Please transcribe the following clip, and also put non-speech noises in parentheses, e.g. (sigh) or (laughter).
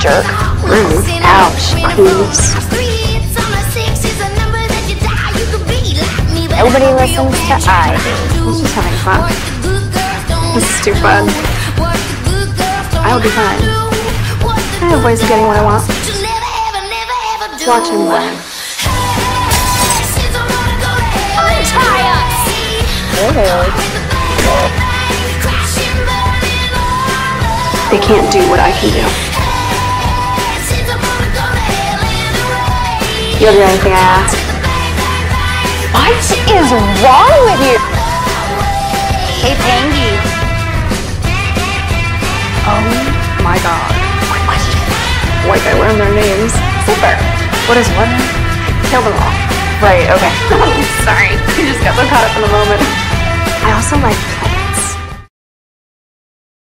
jerk. Rude. Ouch. Please. Nobody listens to Ivy. I was just having fun. This is too fun. I'll be fine. I have ways of getting what I want. Watch and learn. Untie us! They can't do what I can do. You'll do anything I ask. What is wrong with you? Hey, Pangy. Oh my god. Quick question. Like I learned their names. Zipper. What is what? Kill them all. Right, okay. (laughs) Sorry. I just got so caught up in the moment.